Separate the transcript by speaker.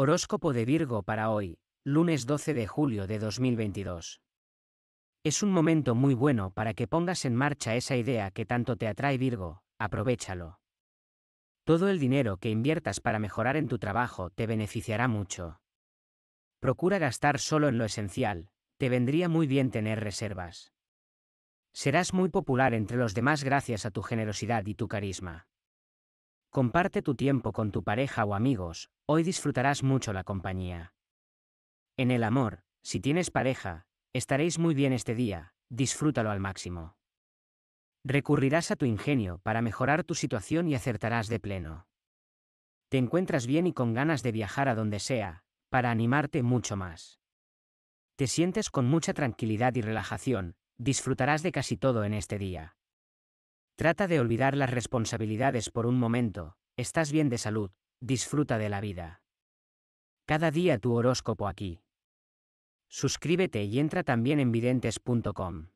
Speaker 1: Horóscopo de Virgo para hoy, lunes 12 de julio de 2022. Es un momento muy bueno para que pongas en marcha esa idea que tanto te atrae Virgo, aprovechalo. Todo el dinero que inviertas para mejorar en tu trabajo te beneficiará mucho. Procura gastar solo en lo esencial, te vendría muy bien tener reservas. Serás muy popular entre los demás gracias a tu generosidad y tu carisma. Comparte tu tiempo con tu pareja o amigos, hoy disfrutarás mucho la compañía. En el amor, si tienes pareja, estaréis muy bien este día, disfrútalo al máximo. Recurrirás a tu ingenio para mejorar tu situación y acertarás de pleno. Te encuentras bien y con ganas de viajar a donde sea, para animarte mucho más. Te sientes con mucha tranquilidad y relajación, disfrutarás de casi todo en este día. Trata de olvidar las responsabilidades por un momento, estás bien de salud, disfruta de la vida. Cada día tu horóscopo aquí. Suscríbete y entra también en videntes.com.